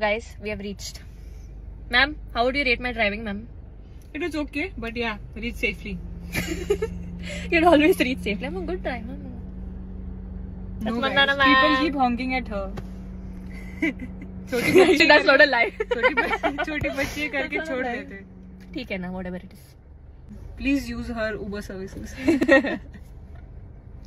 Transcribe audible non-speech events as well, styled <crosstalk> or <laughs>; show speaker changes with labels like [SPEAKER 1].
[SPEAKER 1] Guys, we have reached. Ma'am, how would you rate my driving, ma'am?
[SPEAKER 2] It was okay, but yeah, reach safely. <laughs>
[SPEAKER 1] You'd always reach safely. I'm a good driver.
[SPEAKER 2] No, guys. People keep honking at her. <laughs> छोटी बच्ची <laughs>
[SPEAKER 1] that's not a lie.
[SPEAKER 2] छोटी बच्ची छोटी बच्ची करके छोड़ देते
[SPEAKER 1] ठीक है ना, whatever it is.
[SPEAKER 2] Please use her Uber services.